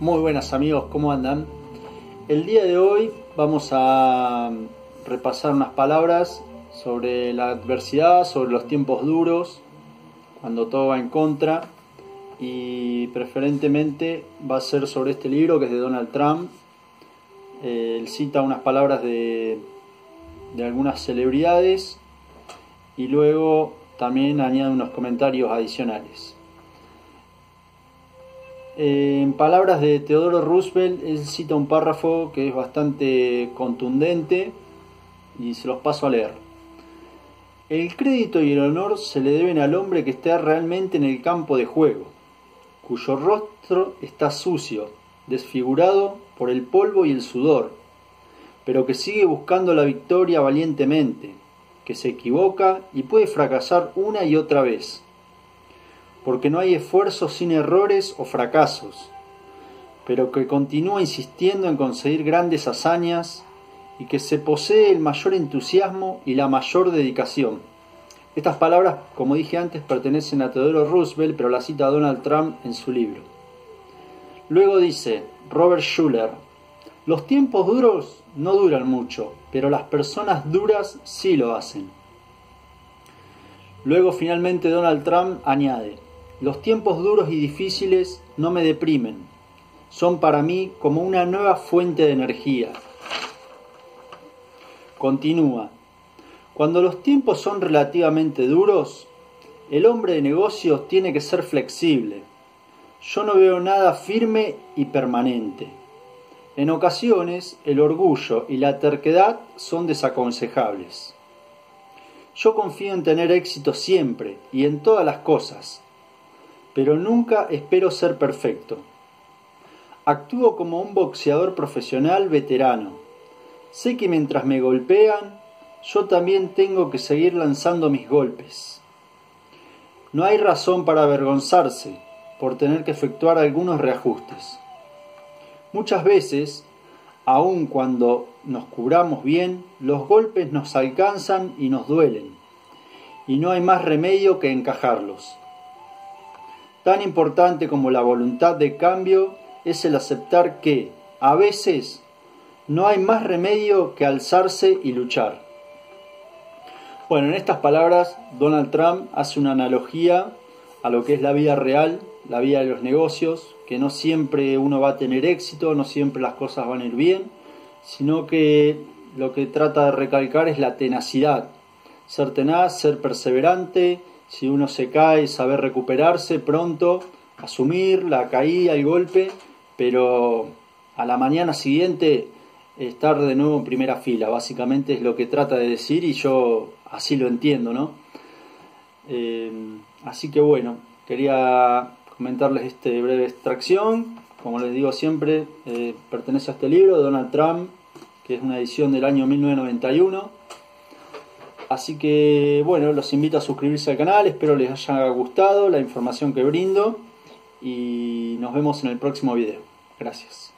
Muy buenas amigos, ¿cómo andan? El día de hoy vamos a repasar unas palabras sobre la adversidad, sobre los tiempos duros, cuando todo va en contra y preferentemente va a ser sobre este libro que es de Donald Trump. Eh, él cita unas palabras de, de algunas celebridades y luego también añade unos comentarios adicionales. En palabras de Teodoro Roosevelt, él cita un párrafo que es bastante contundente y se los paso a leer. El crédito y el honor se le deben al hombre que está realmente en el campo de juego, cuyo rostro está sucio, desfigurado por el polvo y el sudor, pero que sigue buscando la victoria valientemente, que se equivoca y puede fracasar una y otra vez porque no hay esfuerzo sin errores o fracasos, pero que continúa insistiendo en conseguir grandes hazañas y que se posee el mayor entusiasmo y la mayor dedicación. Estas palabras, como dije antes, pertenecen a Theodore Roosevelt, pero las cita Donald Trump en su libro. Luego dice Robert Schuller, los tiempos duros no duran mucho, pero las personas duras sí lo hacen. Luego finalmente Donald Trump añade, los tiempos duros y difíciles no me deprimen, son para mí como una nueva fuente de energía. Continúa. Cuando los tiempos son relativamente duros, el hombre de negocios tiene que ser flexible. Yo no veo nada firme y permanente. En ocasiones, el orgullo y la terquedad son desaconsejables. Yo confío en tener éxito siempre y en todas las cosas, pero nunca espero ser perfecto. Actúo como un boxeador profesional veterano. Sé que mientras me golpean, yo también tengo que seguir lanzando mis golpes. No hay razón para avergonzarse por tener que efectuar algunos reajustes. Muchas veces, aun cuando nos cubramos bien, los golpes nos alcanzan y nos duelen, y no hay más remedio que encajarlos. Tan importante como la voluntad de cambio es el aceptar que, a veces, no hay más remedio que alzarse y luchar. Bueno, en estas palabras, Donald Trump hace una analogía a lo que es la vida real, la vida de los negocios, que no siempre uno va a tener éxito, no siempre las cosas van a ir bien, sino que lo que trata de recalcar es la tenacidad, ser tenaz, ser perseverante, si uno se cae, saber recuperarse pronto, asumir la caída, el golpe, pero a la mañana siguiente estar de nuevo en primera fila, básicamente es lo que trata de decir y yo así lo entiendo, ¿no? Eh, así que bueno, quería comentarles esta breve extracción, como les digo siempre, eh, pertenece a este libro de Donald Trump, que es una edición del año 1991 Así que bueno, los invito a suscribirse al canal, espero les haya gustado la información que brindo y nos vemos en el próximo video. Gracias.